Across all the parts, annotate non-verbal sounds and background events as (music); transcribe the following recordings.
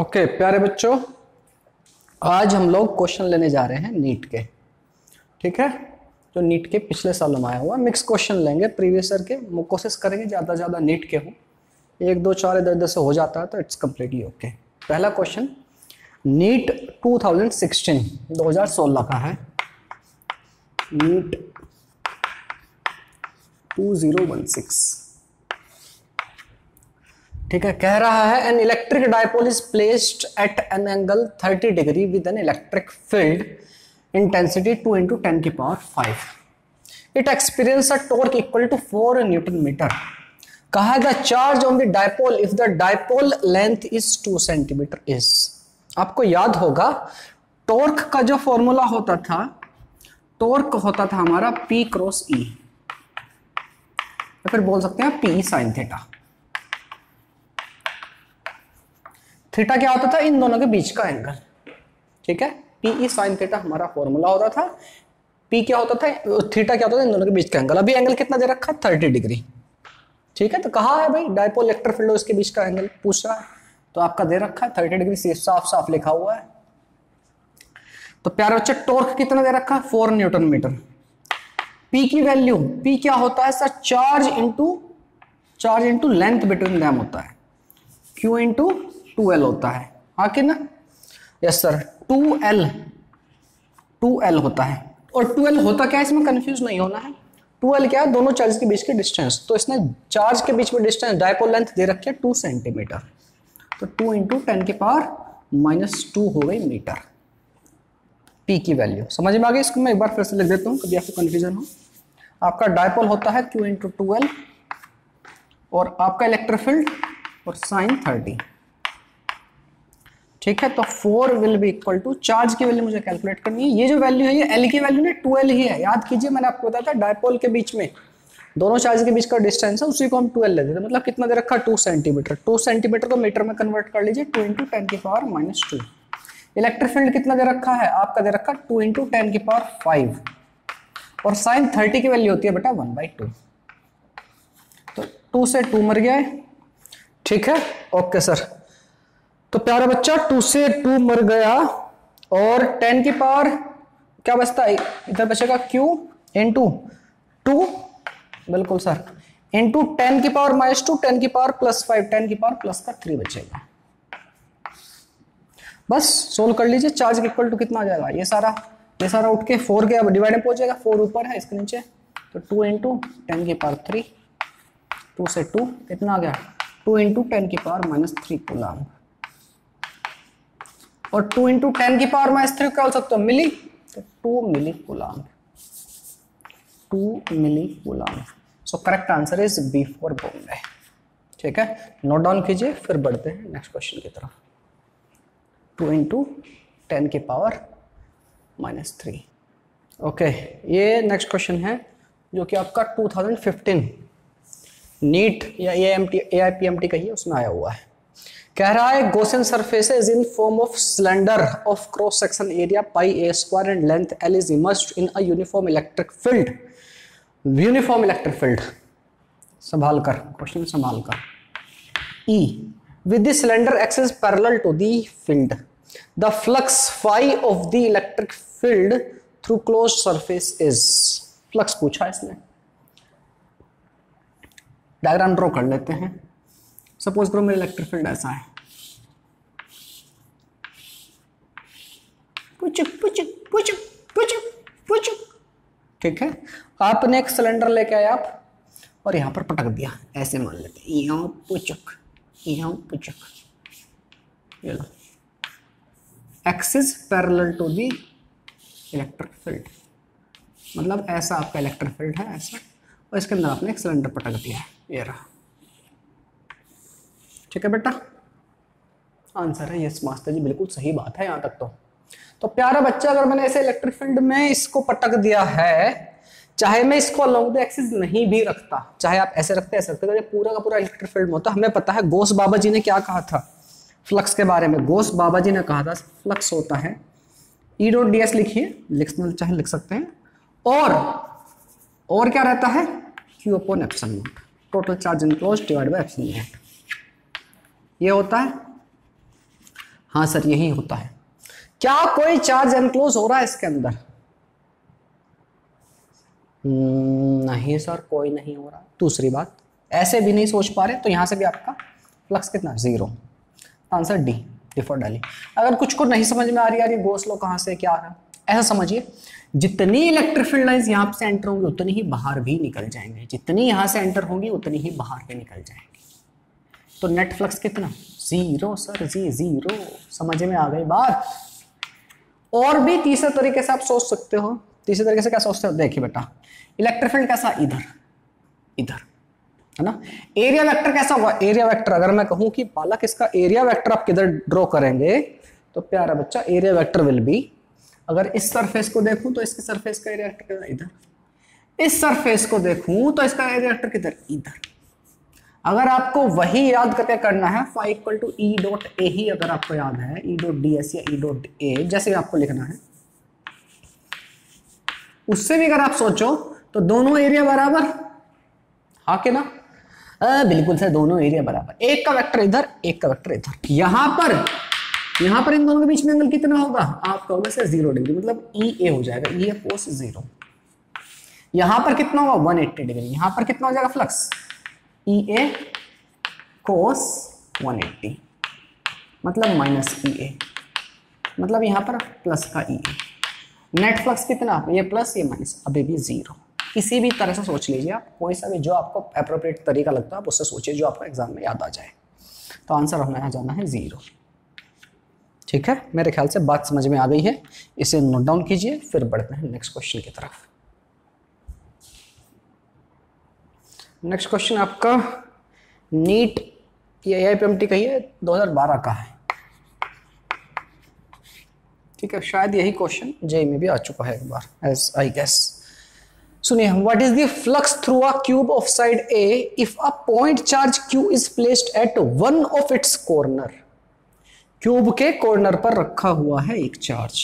Okay, प्यारे बच्चों, आज हम लोग क्वेश्चन लेने जा रहे हैं नीट के। ठीक है? जो नीट के पिछले साल में आया हुआ मिक्स क्वेश्चन लेंगे। प्रीवियस ईयर के कोशिश करेंगे ज़्यादा ज़्यादा नीट के हो। एक, दो, चार इधर उधर से हो जाता है तो इट्स कम्प्लीटली ओके पहला क्वेश्चन नीट 2016 2016 का है। नीट 2016 ठीक है, कह रहा है an electric dipole is placed at an angle 30 degree with an electric field intensity 2 into ten की power 5 it experience a torque equal to 4 newton metre कहा the charge on the dipole if the dipole length is 2 centimetre is आपको याद होगा torque का जो formula होता था torque होता था हमारा पी क्रॉस ई फिर बोल सकते हैं पी साइन थीटा थीटा क्या होता था? इन दोनों के बीच का एंगल ठीक है? पी साइन थीटा हमारा फॉर्मूला होता था। पी क्या होता था? थीटा क्या होता था? इन दोनों के बीच का एंगल अभी एंगल कितना दे रखा? है थर्टी डिग्री ठीक है? तो कहा है भाई? डायपोल इलेक्ट्रिक फ़ील्ड इसके बीच का एंगल पूछ। रहा है तो आपका दे रखा है थर्टी डिग्री साफ़ साफ़ लिखा हुआ है। तो प्यारे बच्चे टॉर्क कितना दे रखा? है फोर न्यूटन मीटर पी की वैल्यू पी क्या होता है? Sir charge into charge into length between them होता है। क्यू इंटू टू एल होता है। हाँ कि ना? Yes sir two L. Two L होता है। और टू एल होता क्या है? इसमें कंफ्यूज नहीं होना है। टू एल क्या है? दोनों चार्ज के बीच के डिस्टेंस तो इसने चार्ज के बीच में डिस्टेंस डायपोल लेंथ दे रखी है टू सेंटीमीटर तो टू इंटू टेन की पावर माइनस टू हो गई मीटर पी की वैल्यू समझ में आ गई? इसको मैं एक बार फिर से लिख देता हूँ, कभी आपको कन्फ्यूज़न हो। आपका डायपोल होता है क्यू इंटू टू एल और आपका इलेक्ट्रिक फ़ील्ड और साइन थर्टी ठीक है? तो four will be equal to charge की वैल्यू मुझे कैलकुलेट करनी है। ये जो वैल्यू है, ये एल की वैल्यू नहीं टू ही है। याद कीजिए, मैंने आपको बताया था डायपोल के बीच में। दोनों चार्ज के बीच का डिस्टेंस है, उसी को हम ट्वेल्व लेते थे मतलब कितना दे रखा टू सेंटीमीटर टू सेंटीमीटर को मीटर में कन्वर्ट कर लीजिए टू इंटू टेन की power minus two electric field कितना दे रखा है? आपका दे रखा टू इंटू टेन की पावर फाइव और साइन थर्टी की वैल्यू होती है बेटा वन बाई टू तो टू से टू मर गया है। ठीक है? ओके सर तो प्यारा बच्चा टू से टू मर गया और टेन की पावर क्या बचता है? इधर बचेगा क्यू इन टू टू बिल्कुल सर इंटू टेन की पावर माइनस टू टेन की पावर प्लस फाइव टेन की पावर प्लस का थ्री बचेगा। बस सोल्व कर लीजिए चार्ज इक्वल टू कितना आ जाएगा? ये सारा ये सारा उठ के फोर के डिवाइड में पहुंचेगा फोर ऊपर है इसके नीचे। तो टू इंटू टेन की पावर थ्री टू से टू कितना आ गया। टू इंटू टेन की पावर माइनस थ्री कुलाम और टू इंटू टेन की पावर माइनस थ्री क्या हो सकता है मिली तो two milli coulomb two milli coulomb so correct answer is B for Bombay ठीक है? नोट डाउन कीजिए, फिर बढ़ते हैं नेक्स्ट क्वेश्चन की तरफ़. टू इंटू टेन की पावर माइनस थ्री ओके ये नेक्स्ट क्वेश्चन है, जो कि आपका 2015 नीट या A M T A I P M T कहिए, उसमें आया हुआ है. कह रहा है Gaussian surface is in form of cylinder of cross section area pi a square and length L is immersed in uniform electric field uniform electric field संभाल कर क्वेश्चन संभाल कर। E with the cylinder axis parallel to the field the flux phi of the electric field through closed surface is flux पूछा इसने। Diagram draw कर लेते हैं। Suppose करो मेरा इलेक्ट्रिक फ़ील्ड ऐसा है। ठीक है? आपने एक सिलेंडर लेके आए आप, और यहाँ पर पटक दिया। ऐसे मान लेते यहाँ पुचुक यहाँ axis parallel to the electric field मतलब ऐसा आपका इलेक्ट्रिक फ़ील्ड है, ऐसा। और इसके अंदर आपने एक सिलेंडर पटक दिया है। ये रहा। ठीक है बेटा? आंसर है यस मास्टर जी, बिल्कुल सही बात है यहाँ तक तो। तो प्यारा बच्चा, अगर मैंने ऐसे इलेक्ट्रिक फ़ील्ड में इसको पटक दिया है, चाहे मैं इसको अलोंग द एक्सिस नहीं भी रखता, चाहे आप ऐसे रखते ऐसे रखते तो पूरा का पूरा इलेक्ट्रिक फ़ील्ड में होता, हमें पता है गोस बाबा जी ने क्या कहा था फ्लक्स के बारे में। गोस बाबा जी ने कहा था फ्लक्स होता है ई डॉट डी एस लिखिए, लिख, चाहे लिख सकते हैं। और और क्या रहता है? Q upon epsilon naught total charge enclosed divide by epsilon naught ये होता है? हाँ सर, यही होता है। क्या कोई चार्ज एनक्लोज हो रहा है इसके अंदर? हम्म, नहीं सर कोई नहीं हो रहा। दूसरी बात ऐसे भी नहीं सोच पा रहे तो यहाँ से भी आपका फ्लक्स कितना? ज़ीरो आंसर डी डिफ़ॉल्ट डाली अगर कुछ को नहीं समझ में आ रही आ रही गोस लो कहाँ से क्या रहा ऐसा समझिए जितनी इलेक्ट्रिक फ़ील्ड लाइंस यहाँ से एंटर होंगी उतनी ही बाहर भी निकल जाएँगे। जितनी यहाँ से एंटर होंगी उतनी ही बाहर भी निकल जाएँगे। तो नेट फ्लक्स कितना? ज़ीरो सर जी ज़ीरो समझ में आ गई बात? और भी तीसरे तरीके से आप सोच सकते हो। तीसरे तरीके से क्या सोचते हो? देखिए बेटा इलेक्ट्रिक फ़ील्ड कैसा? इधर इधर, है ना? एरिया वेक्टर कैसा होगा एरिया वेक्टर अगर मैं कहूँ कि बालक इसका एरिया वेक्टर आप किधर ड्रॉ करेंगे तो प्यारा बच्चा एरिया वेक्टर विल बी अगर इस सरफेस को देखूँ तो इसके सरफेस का एरिया वेक्टर इधर इस सरफेस को देखूँ तो इसका एरिया वेक्टर किधर? इधर। अगर आपको वही याद करके करना है phi equal to E dot A ही अगर आपको याद है ई डॉट डी एस या ई डॉट ए जैसे आपको लिखना है। उससे भी अगर आप सोचो तो दोनों एरिया बराबर? हा के ना? आ, बिल्कुल सर दोनों एरिया बराबर। एक का वेक्टर इधर एक का वेक्टर इधर। यहाँ पर यहाँ पर इन दोनों के बीच में एंगल कितना होगा? आप कहोगे सर ज़ीरो डिग्री मतलब ई ए हो जाएगा ई ए कोस ज़ीरो। यहाँ पर कितना होगा? 180 डिग्री। यहाँ पर कितना हो जाएगा? फ्लक्स। ई ए कोस 180 मतलब माइनस ई ए मतलब यहाँ पर प्लस का ई ए नेट फ्लक्स कितना? ये प्लस ये माइनस अभी भी ज़ीरो किसी भी तरह से सोच लीजिए आप, कोई सा भी जो आपको अप्रोप्रिएट तरीका लगता है, आप उससे सोचिए, जो आपको एग्ज़ाम में याद आ जाए। तो आंसर हमें यहाँ जाना है ज़ीरो ठीक है? मेरे ख्याल से बात समझ में आ गई है। इसे नोट डाउन कीजिए, फिर बढ़ते हैं नेक्स्ट क्वेश्चन की तरफ़। नेक्स्ट क्वेश्चन आपका नीट ये आई पी एम टी कही है? 2012 का है। ठीक है शायद यही क्वेश्चन जे में भी आ चुका है एक बार एज आई गेस सुनिए what is the flux through a cube of side a if a point charge Q is placed at one of its corner cube के कॉर्नर पर रखा हुआ है एक चार्ज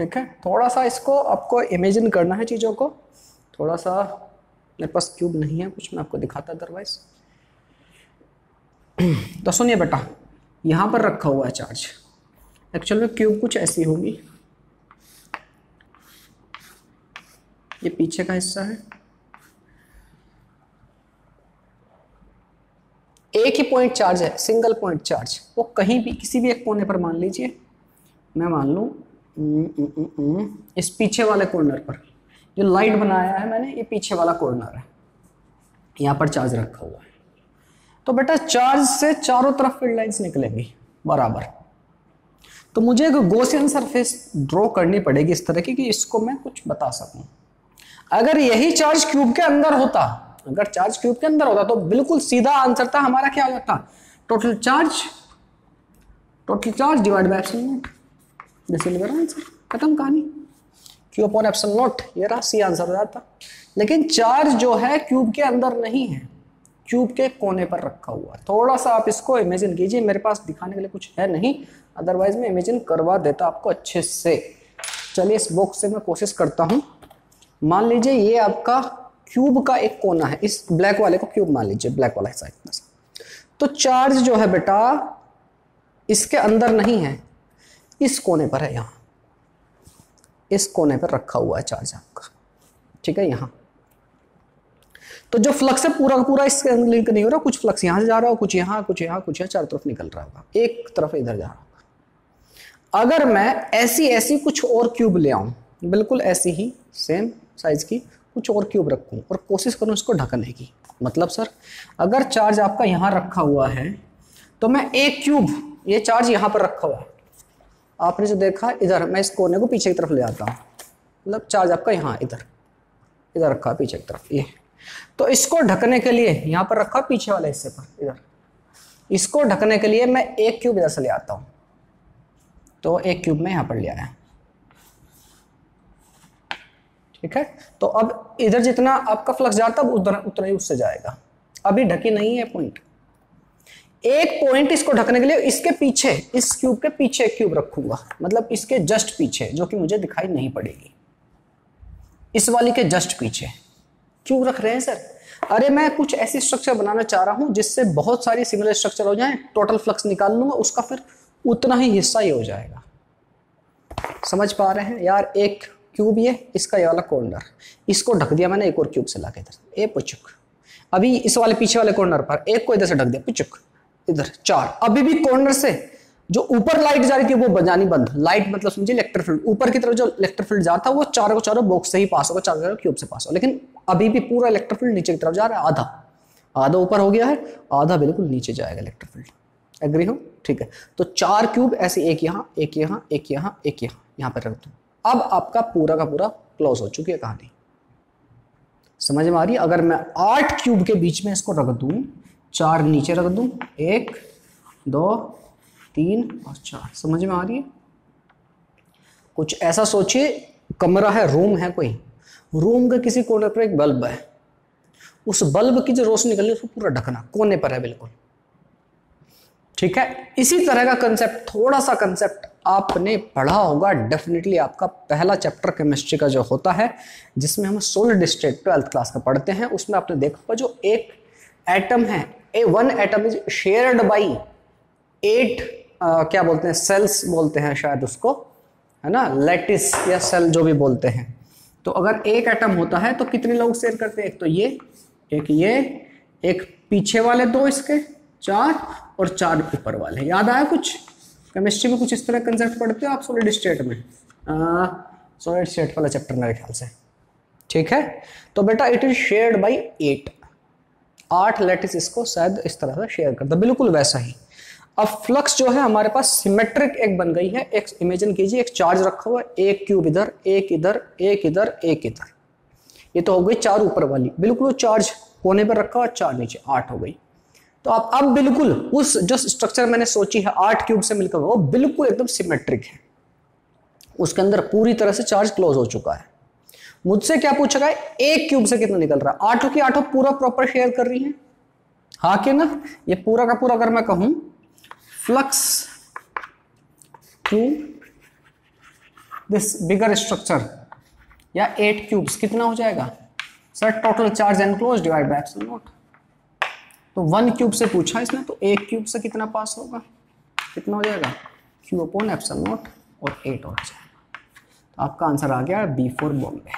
ठीक है? थोड़ा सा इसको आपको इमेजिन करना है चीज़ों को। थोड़ा सा मेरे पास क्यूब नहीं है, कुछ मैं आपको दिखाता अदरवाइज़ (clears throat) तो सुनिए बेटा, यहाँ पर रखा हुआ है चार्ज एक्चुअल में क्यूब कुछ ऐसी होगी। ये पीछे का हिस्सा है। एक ही पॉइंट चार्ज है सिंगल पॉइंट चार्ज वो कहीं भी, किसी भी एक कोने पर मान लीजिए। मैं मान लूँ इस पीछे वाले कॉर्नर पर। जो लाइट बनाया है मैंने, ये पीछे वाला कॉर्नर है। यहाँ पर चार्ज रखा हुआ है। तो बेटा चार्ज से चारों तरफ़ फ़ील्ड लाइंस निकलेंगी, बराबर। तो मुझे एक गोसियन सरफेस ड्रॉ करनी पड़ेगी इस तरह की कि इसको मैं कुछ बता सकूँ। अगर यही चार्ज क्यूब के अंदर होता, अगर चार्ज क्यूब के अंदर होता तो बिल्कुल सीधा आंसर था, हमारा क्या हो जाता total charge total charge divide by epsilon this B answer खत्म कहानी। क्यू अपॉन एप्सिलॉन नॉट ये रहा सी आंसर हो जाता लेकिन चार्ज जो है क्यूब के अंदर नहीं है। क्यूब के कोने पर रखा हुआ। है थोड़ा सा आप इसको इमेजिन कीजिए, मेरे पास दिखाने के लिए कुछ है नहीं। अदरवाइज़ मैं इमेजिन करवा देता आपको अच्छे से। चलिए इस बॉक्स से मैं कोशिश करता हूँ। मान लीजिए ये आपका क्यूब का एक कोना है। इस ब्लैक वाले को क्यूब मान लीजिए ब्लैक वाला हिस्सा इतना सा। तो चार्ज जो है बेटा, इसके अंदर नहीं है। इस कोने पर है यहाँ। इस कोने पर रखा हुआ है चार्ज आपका। ठीक है, यहाँ। तो जो फ्लक्स है, पूरा पूरा इसके अंदर लिंक नहीं हो रहा। कुछ फ्लक्स यहाँ से जा रहा हो कुछ यहाँ कुछ यहाँ कुछ यहाँ, चारों तरफ़ निकल रहा होगा। एक तरफ़ इधर जा रहा होगा। अगर मैं ऐसी ऐसी कुछ और क्यूब ले आऊँ, बिल्कुल ऐसी ही सेम साइज़ की, कुछ और क्यूब रखूँ और कोशिश करूँ इसको ढकने की। मतलब सर अगर चार्ज आपका यहाँ रखा हुआ है तो मैं एक क्यूब ये चार्ज यहाँ पर रखा हुआ है। आपने जो देखा, इधर मैं इस कोने को पीछे की तरफ़ ले आता हूँ। मतलब चार्ज आपका यहाँ, इधर। इधर रखा, पीछे की तरफ़, ये। तो इसको ढकने के लिए, यहाँ पर रखा, पीछे वाले हिस्से पर, इधर। इसको ढकने के लिए मैं एक क्यूब इधर से ले आता हूँ। तो एक क्यूब में यहाँ पर ले आया। ठीक है? तो अब इधर जितना आपका फ्लक्स जाता है उधर उतना ही उससे जाएगा। अभी ढकी नहीं है पॉइंट एक पॉइंट इसको ढकने के लिए इसके पीछे, इस क्यूब के पीछे क्यूब रखूँगा। मतलब इसके जस्ट पीछे, जो कि मुझे दिखाई नहीं पड़ेगी। इस वाली के जस्ट पीछे। क्यों रख रहे हैं सर अरे, मैं कुछ ऐसी स्ट्रक्चर बनाना चाह रहा हूँ जिससे बहुत सारी सिमिलर स्ट्रक्चर हो जाए टोटल फ्लक्स निकाल लूँगा, उसका फिर उतना ही हिस्सा ही हो जाएगा। समझ पा रहे हैं? यार, एक क्यूब ये, इसका ये वाला कॉर्नर इसको ढक दिया मैंने एक और क्यूब से ला के इधर ए, पुचुक। अभी इस वाले पीछे वाले कॉर्नर पर एक को इधर से ढक दिया, पुचुक। इधर, चार। अभी भी कॉर्नर से जो ऊपर लाइट जा रही थी, वो बजानी बंद। लाइट मतलब समझिए इलेक्ट्रिक फ़ील्ड ऊपर की तरफ़ जो इलेक्ट्रिक फ़ील्ड जाता वो चारों को चारों बॉक्स से ही पास होगा, चारों क्यूब से पास होगा। लेकिन अभी भी पूरा इलेक्ट्रिक फ़ील्ड नीचे की तरफ़ जा रहा है, आधा। आधा ऊपर हो गया है, आधा बिल्कुल नीचे जाएगा इलेक्ट्रिक फ़ील्ड एग्री हो? ठीक है। तो चार क्यूब ऐसे, एक यहाँ एक यहाँ एक यहाँ एक यहाँ यहाँ पर रख दो। अब आपका पूरा का पूरा क्लोज हो चुकी है कहानी। समझ में आ रही है? अगर मैं आठ क्यूब के बीच में इसको रख दूँ चार नीचे रख दूँ। एक, दो, तीन और चार। समझ में आ रही है? कुछ ऐसा सोचिए, कमरा है रूम है कोई। रूम के किसी कोने पर एक बल्ब है। उस बल्ब की जो रोशनी निकल रही है, उसको पूरा ढकना, कोने पर है बिल्कुल। ठीक है? इसी तरह का कंसेप्ट थोड़ा सा कंसेप्ट आपने पढ़ा होगा। डेफिनेटली आपका पहला चैप्टर केमिस्ट्री का जो होता है, जिसमें हम सोलिड स्टेट ट्वेल्थ क्लास का पढ़ते हैं, उसमें आपने देखा होगा, जो एक एटम है a one atom is shared by eight क्या बोलते हैं? सेल्स बोलते हैं शायद उसको, है ना? लेटिस या सेल जो भी बोलते हैं। तो अगर एक एटम होता है तो कितने लोग शेयर करते हैं? एक तो ये, एक ये, एक पीछे वाले दो इसके, चार, और चार ऊपर वाले। याद आया कुछ? केमिस्ट्री में कुछ इस तरह कंसेप्ट पढ़ते हो आप सॉलिड स्टेट में? सॉलिड स्टेट वाला चैप्टर मेरे ख्याल से। ठीक है? तो बेटा it is shared by eight आठ लेटिस इसको शायद इस तरह से शेयर करता। है बिल्कुल वैसा ही। अब फ्लक्स जो है हमारे पास सिमेट्रिक एक बन गई है। एक इमेजिन कीजिए, एक चार्ज रखा हुआ एक क्यूब इधर, एक इधर एक इधर एक इधर। ये तो हो गई चार ऊपर वाली। बिल्कुल चार्ज कोने पर रखा हुआ चार नीचे। आठ हो गई। तो आप अब बिल्कुल उस जो स्ट्रक्चर मैंने सोची है, आठ क्यूब से मिलकर, वो बिल्कुल एकदम सिमेट्रिक है। उसके अंदर पूरी तरह से चार्ज क्लोज हो चुका है। मुझसे क्या पूछा गया? एक क्यूब से कितना निकल रहा? है आठों की आठों पूरा प्रॉपर शेयर कर रही है। हाँ कि ना? ये पूरा का पूरा अगर मैं कहूँ flux to this bigger structure या एट क्यूब्स कितना हो जाएगा? Sir total charge enclosed divide by epsilon naught तो वन क्यूब से पूछा इसने तो एक क्यूब से कितना पास होगा? कितना हो जाएगा? क्यू अपॉन एप्सल नोट और एट हो जाएगा। तो आपका आंसर आ गया बी फोर बॉम्बे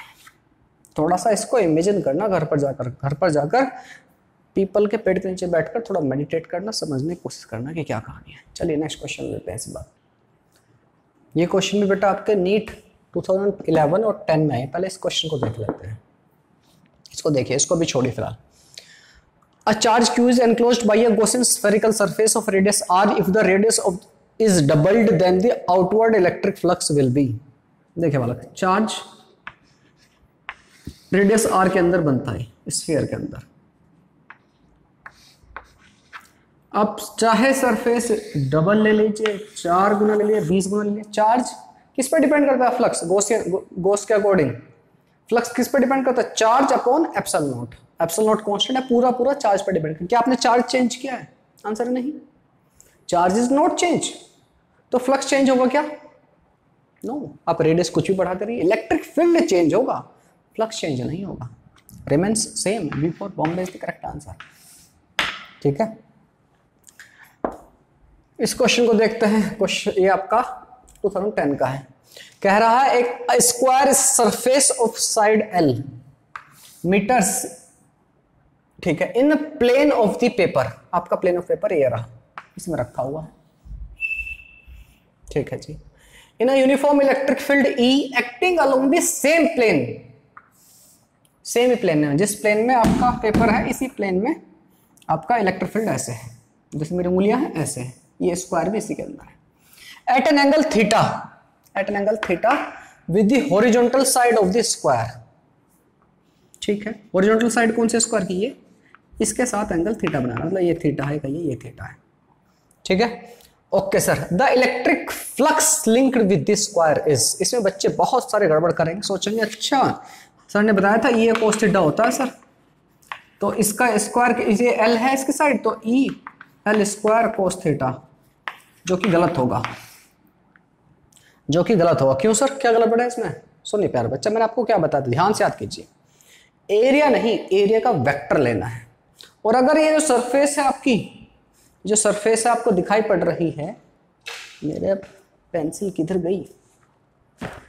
थोड़ा सा इसको इमेजिन करना, घर पर जाकर, घर पर जाकर पीपल के पेड़ के नीचे बैठकर थोड़ा मेडिटेट करना, समझने की कोशिश करना कि क्या कहानी है। चलिए नेक्स्ट क्वेश्चन लेते हैं इस बात ये क्वेश्चन भी बेटा आपके नीट 2011 और 10 में आए। पहले इस क्वेश्चन को देख लेते हैं। इसको देखिए, इसको भी छोड़िए फ़िलहाल। A charge q is enclosed by a Gaussian spherical surface of radius r if the radius of, is doubled, then the outward electric flux will be देखिए वाला चार्ज रेडियस आर के अंदर बनता है स्फीयर के अंदर। अब चाहे सरफेस डबल ले लीजिए चार गुना ले लीजिए बीस गुना ले लीजिए चार्ज किस पर डिपेंड करता है? फ्लक्स गोस गोस के अकॉर्डिंग। फ्लक्स किस पर डिपेंड करता है? Charge upon epsilon naught. Epsilon naught constant है पूरा पूरा चार्ज पर डिपेंड। क्या आपने चार्ज चेंज किया है? आंसर नहीं। Charge is not change. तो फ्लक्स चेंज होगा क्या? नो no, आप रेडियस कुछ भी बढ़ाते रहिए इलेक्ट्रिक फ़ील्ड चेंज होगा। फ्लक्स चेंज नहीं होगा। Remains same B for Bombay is the correct answer ठीक है? इस क्वेश्चन को देखते हैं। क्वेश्चन ये आपका 2010 का है। कह रहा है, एक square surface of side L meters ठीक है? In plane of the paper आपका प्लेन ऑफ़ पेपर ये रहा। इसमें रखा हुआ है। ठीक है जी। In uniform electric field E acting along the same plane same he plane में जिस प्लेन में आपका पेपर है, इसी प्लेन में आपका इलेक्ट्रिक फ़ील्ड ऐसे है। जैसे मेरी उंगलियाँ हैं, ऐसे है। ये स्क्वायर भी इसी के अंदर है। At an angle theta at an angle theta with the horizontal side of the square ठीक है? हॉरिजॉन्टल साइड कौन से स्क्वायर की ये? इसके साथ एंगल थीटा बनाना। मतलब ये थीटा है, कहिए ये थीटा है। ठीक है? Okay sir the electric flux linked with this square is इसमें बच्चे बहुत सारे गड़बड़ करेंगे, सोचेंगे अच्छा। सर ने बताया था, ये कोस थीटा होता है सर। तो इसका स्क्वायर ये एल है इसकी साइड तो ई एल स्क्वायर कोस जो कि गलत होगा। जो कि गलत होगा। क्यों सर? क्या गलत पड़ा है इसमें? सुनिए प्यार बच्चा, मैंने आपको क्या बताया ध्यान से याद कीजिए। एरिया नहीं एरिया का वेक्टर लेना है। और अगर ये जो सरफेस है आपकी, जो सरफेस है आपको दिखाई पड़ रही है, मेरे पेंसिल किधर गई?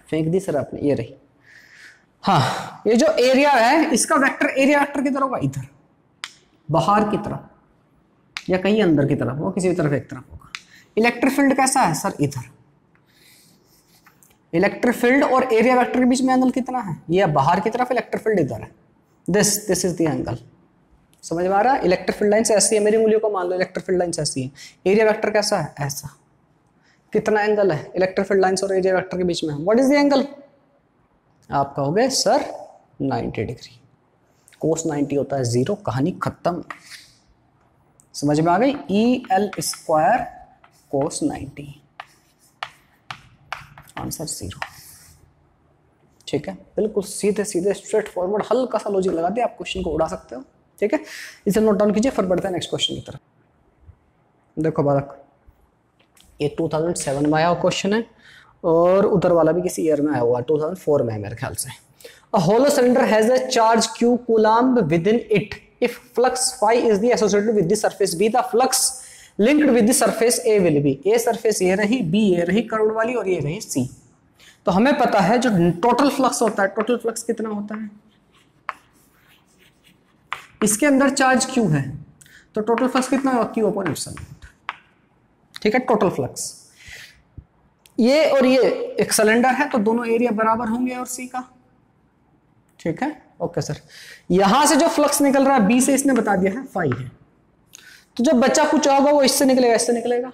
फेंक दी सर आपने, ये रही। हाँ। ये जो एरिया है, इसका वेक्टर एरिया वेक्टर किधर होगा, इधर। बाहर की तरफ़। या कहीं अंदर की तरफ़ हो किसी भी तरफ़ एक तरफ़ होगा। इलेक्ट्रिक फ़ील्ड कैसा है, सर? इधर। इलेक्ट्रिक फ़ील्ड और एरिया वेक्टर के बीच में एंगल कितना है? ये बाहर की तरफ़ इलेक्ट्रिक फ़ील्ड इधर है। This this is the angle समझ में आ रहा है? इलेक्ट्रिक फ़ील्ड लाइन ऐसी है, मेरी उंगलियों को मान लो इलेक्ट्रिक फ़ील्ड लाइन ऐसी है। एरिया वेक्टर कैसा है? ऐसा। कितना एंगल है? इलेक्ट्रिक फ़ील्ड लाइन्स और एरिया वेक्टर के बीच में। व्हाट इज़ द एंगल आप कहोगे, सर 90 डिग्री। कोस 90 होता है ज़ीरो, कहानी खत्म। समझ में आ गई? E L square cos 90 answer zero. ठीक है? बिल्कुल सीधे सीधे स्ट्रेट फॉरवर्ड हल्का सा लॉजिक लगा दिया। आप क्वेश्चन को उड़ा सकते हो। ठीक है? इसे नोट डाउन कीजिए, फिर बढ़ते हैं नेक्स्ट क्वेश्चन की तरफ़। देखो बालक, ये 2007 में आया हुआ क्वेश्चन है। और उधर वाला भी किसी ईयर में आया हुआ टू थाउज़ेंड फोर में मेरे ख्याल से। Hollow cylinder has a charge Q coulomb within it if flux five is associated with the B the flux linked with the A will be a surface ये रही B ये रही करोड़ वाली और ये रही सी तो हमें पता है जो टोटल फ्लक्स होता है टोटल फ्लक्स कितना होता है? इसके अंदर चार्ज क्यू है। तो टोटल फ्लक्स कितना क्यू अपॉन ठीक है टोटल फ्लक्स ये और ये एक सिलेंडर है तो दोनों एरिया बराबर होंगे और सी का। ठीक है? ओके सर यहाँ से जो फ्लक्स निकल रहा है बी से इसने बता दिया है फाइव है। तो जब बच्चा कुछ होगा, वो इससे निकलेगा इससे निकलेगा।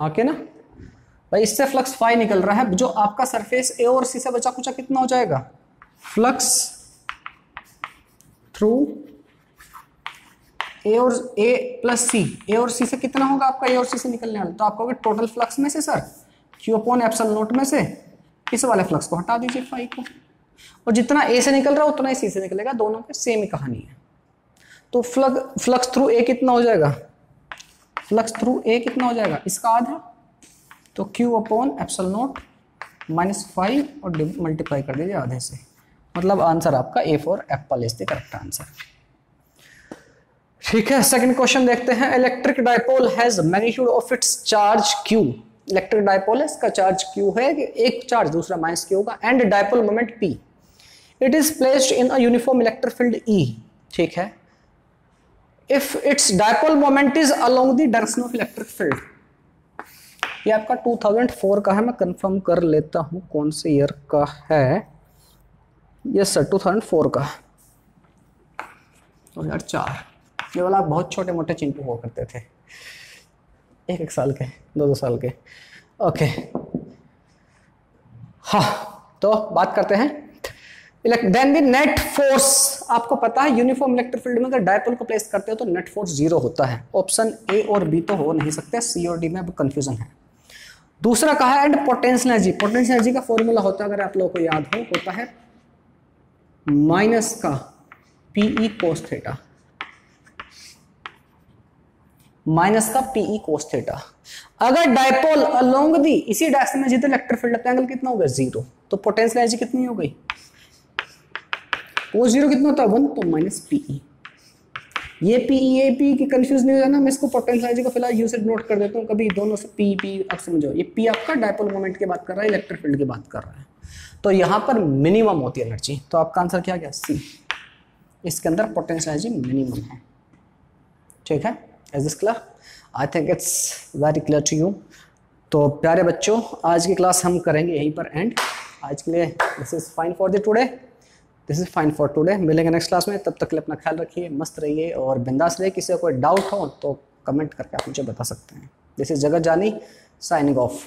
ओके ना? भाई, इससे फ्लक्स फाइव निकल रहा है, जो आपका सरफेस ए और सी से बचा कुचा कितना हो जाएगा? फ्लक्स थ्रू ए और ए प्लस सी ए और सी से कितना होगा आपका? ए और सी से निकलने वाला। तो आपको टोटल फ्लक्स में से सर क्यू एप्सल नोट में से, इस वाले फ्लक्स को हटा दीजिए फाइव को। और जितना ए से निकल रहा है, उतना ही सी से निकलेगा। दोनों के सेम ही कहानी है। तो फ्लग फ्लक्स थ्रू ए कितना हो जाएगा? फ्लक्स थ्रू ए कितना हो जाएगा? इसका आधा। तो Q upon epsilon naught minus five और मल्टीप्लाई कर दीजिए आधे से। मतलब आंसर आपका A for apple is the correct answer ठीक है सेकंड क्वेश्चन देखते हैं। Electric dipole has magnitude of its charge Q electric dipole है इसका चार्ज क्यू है, कि एक चार्ज दूसरा माइनस क्यू होगा and dipole moment P it is placed in a uniform electric field E ठीक है। If its dipole moment is along the direction of electric field ये आपका 2004 का है, मैं कंफर्म कर लेता हूँ कौन से ईयर का है। यस सर 2004 का। दो हज़ार चार। ये वाला बहुत छोटे मोटे चिंटू हुआ करते थे। एक एक साल के, दो दो साल के। ओके हाँ तो बात करते हैं। देन द नेट फोर्स आपको पता है यूनिफॉर्म इलेक्ट्रिक फ़ील्ड में अगर डायपोल को प्लेस करते हो तो नेट फोर्स ज़ीरो होता है। ऑप्शन ए और बी तो हो नहीं सकते सी और डी में अब कंफ्यूजन है। दूसरा कहा and potential energy potential energy का फॉर्मूला होता है, अगर आप लोगों को याद हो, होता है माइनस का p E cos theta minus का पीई कोस थीटा अगर डायपोल अलोंग दी इसी डायरेक्शन में जितने इलेक्ट्रिक फ़ील्ड लगता एंगल कितना होगा ज़ीरो तो पोटेंशियल एनर्जी कितनी हो गई? वो ज़ीरो कितना होता है? वन तो माइनस पीई ये पी ये पी की कंफ्यूज नहीं हो जाना मैं इसको पोटेंशियल एनर्जी को फ़िलहाल यू से नोट कर देता हूँ। कभी दोनों से पी पी आप समझो। ये पी आपका डायपोल मोमेंट की बात कर रहा है इलेक्ट्रिक फ़ील्ड की बात कर रहा है। तो यहाँ पर मिनिमम होती है एनर्जी तो आपका आंसर क्या गया? सी इसके अंदर पोटेंशियल एनर्जी मिनिमम है। ठीक है? Is this clear I think it's very clear to you तो प्यारे बच्चों, आज की क्लास हम करेंगे यहीं पर एंड आज के लिए this is fine for the today this is fine for today मिलेंगे नेक्स्ट क्लास में. तब तक के लिए अपना ख्याल रखिए, मस्त रहिए और बिंदास रहिए. किसी का कोई डाउट हो तो कमेंट करके आप मुझे बता सकते हैं. दिस इज़ जगत जानी साइनिंग ऑफ़